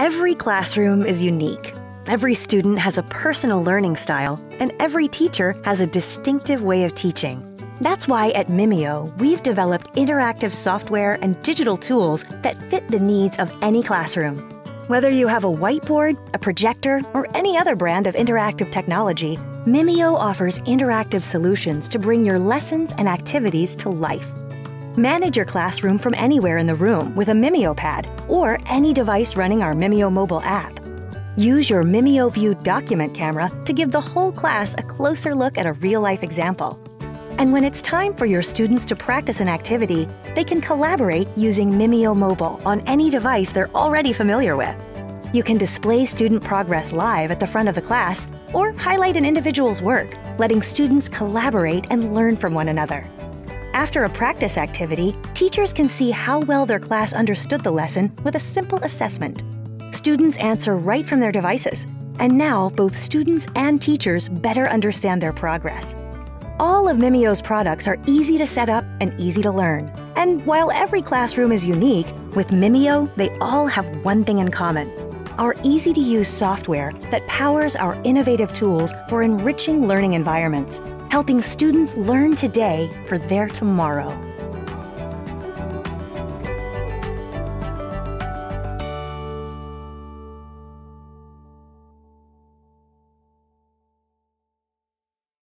Every classroom is unique. Every student has a personal learning style, and every teacher has a distinctive way of teaching. That's why at Mimio, we've developed interactive software and digital tools that fit the needs of any classroom. Whether you have a whiteboard, a projector, or any other brand of interactive technology, Mimio offers interactive solutions to bring your lessons and activities to life. Manage your classroom from anywhere in the room with a Mimio pad or any device running our Mimio mobile app. Use your Mimio View document camera to give the whole class a closer look at a real life example. And when it's time for your students to practice an activity, they can collaborate using Mimio Mobile on any device they're already familiar with. You can display student progress live at the front of the class or highlight an individual's work, letting students collaborate and learn from one another. After a practice activity, teachers can see how well their class understood the lesson with a simple assessment. Students answer right from their devices, and now both students and teachers better understand their progress. All of Mimio's products are easy to set up and easy to learn. And while every classroom is unique, with Mimeo, they all have one thing in common our easy to use software that powers our innovative tools for enriching learning environments, helping students learn today for their tomorrow.